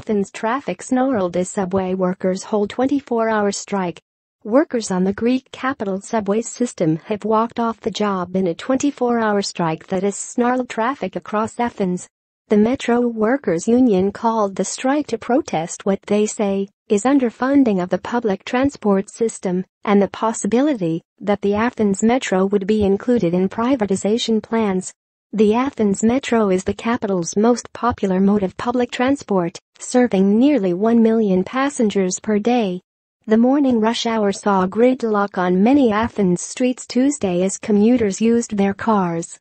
Athens traffic snarled as subway workers hold 24-hour strike. Workers on the Greek capital subway system have walked off the job in a 24-hour strike that has snarled traffic across Athens. The Metro Workers Union called the strike to protest what they say is underfunding of the public transport system and the possibility that the Athens Metro would be included in privatization plans. The Athens Metro is the capital's most popular mode of public transport, serving nearly 1 million passengers per day. The morning rush hour saw gridlock on many Athens streets Tuesday as commuters used their cars